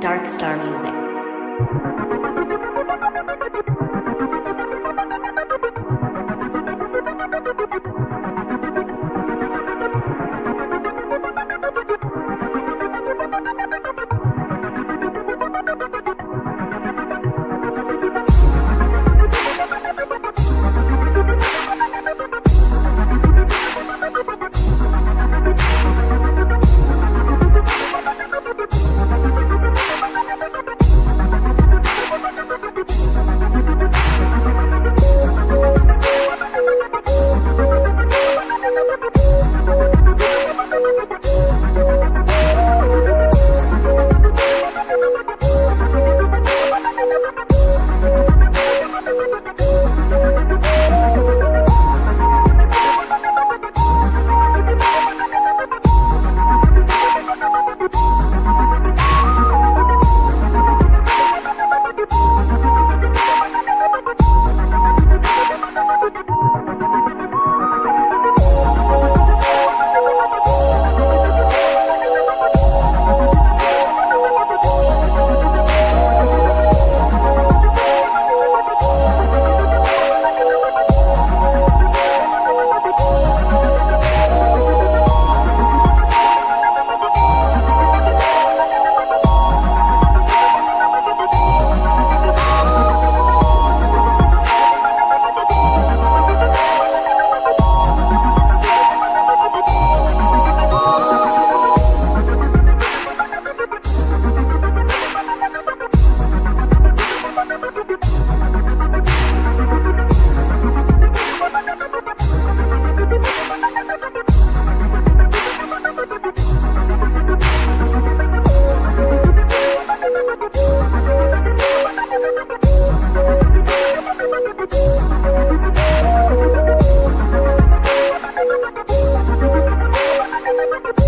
Dark Star Music. Thank you.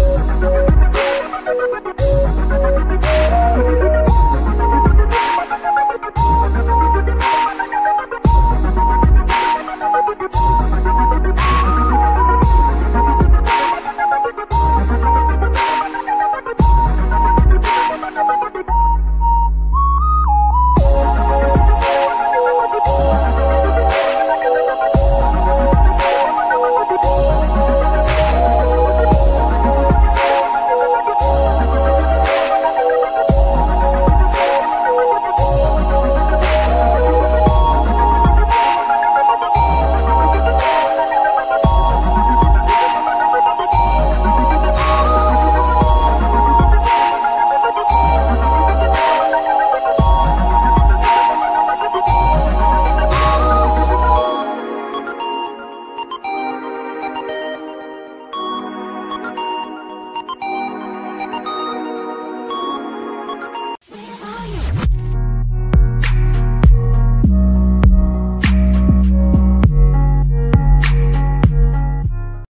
Thank you.